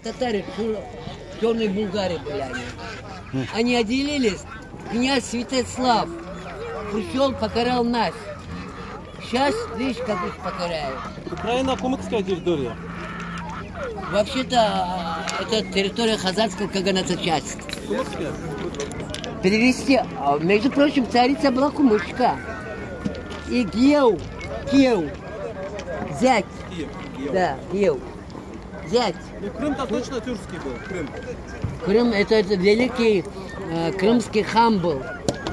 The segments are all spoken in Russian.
Татары, черные булгары были они. Они отделились. Князь Святослав пришел, покарал нас. Сейчас, видишь, как их покарают. Украина кумыкская территория. Вообще-то, а, это территория Хазарского Каганата часть. Кумыкская? Перевести, а, между прочим, царица была кумышка. И Геу, Геу, зять. Киев. да, Геу, зять. Ну, Крым-то точно тюркский был. Крым. Крым это, это великий э, крымский хан был,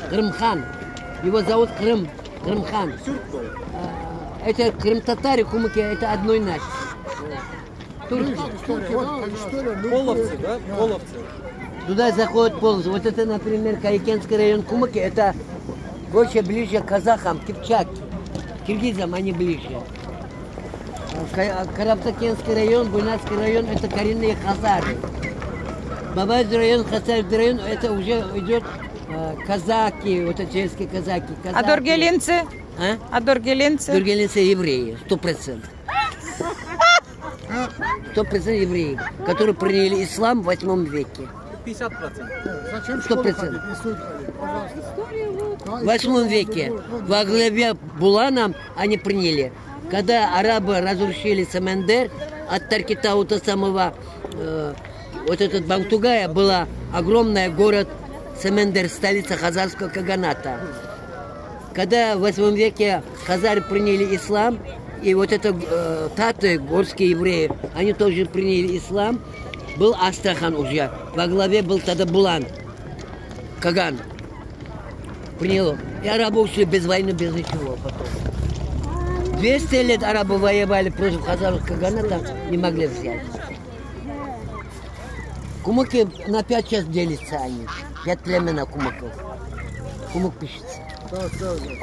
Крымхан. Его зовут Крым, Крымхан. Тюрк был. Э, это крым-татари, кумыки, это одной наши. Турки. Половцы, да? Половцы. Туда заходят полностью. Вот это, например, Кайкенский район Кумыки, это больше ближе к казахам, кипчаки. Киргизам они ближе. А Ка- Карабтакенский район, Буйнацкий район, это коренные хазары. Бабайский район, Хасарский район, это уже идет э, казаки, вот эти чешские казаки. А казаки. доргелинцы? А? А доргелинцы? Тургенцы евреи, сто процентов. Сто процентов евреи, которые приняли ислам в восьмом веке. 50%. Зачем в Сто процентов. ходить? В восьмом веке во главе Буланом они приняли. Когда арабы разрушили Самендер, от Таркитаута самого, э, вот этот Балтугая была огромная город Самендер, столица Хазарского Каганата. Когда в восьмом веке хазары приняли ислам, и вот это э, таты, горские евреи, они тоже приняли ислам, был Астрахан уже. Во главе был тогда Булан, Каган. Приняло. И арабы ушли без войны, без ничего потом. 200 лет арабы воевали против хазаров Каганата, не могли взять. Кумыки на пять часть делятся они. Пять племена кумыков. Кумык пишется.